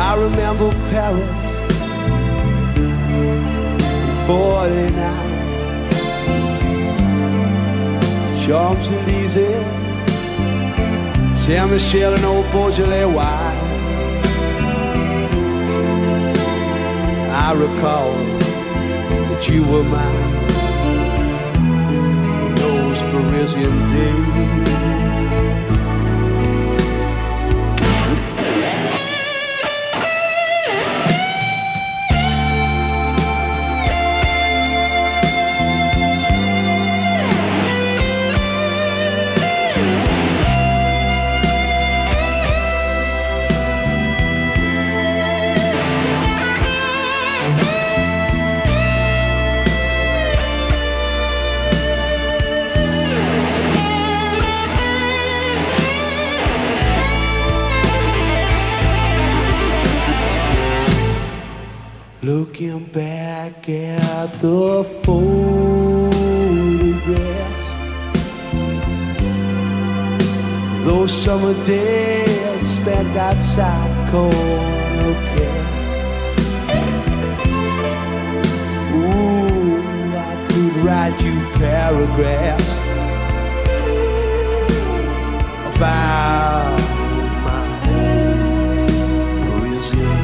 I remember Paris falling out, Champs-Élysées, Saint-Michel and old Beaujolais wine. I recall that you were mine in those Parisienne days. Looking back at the photographs Those summer days spent outside corner cats Ooh, I could write you paragraphs About my old prison.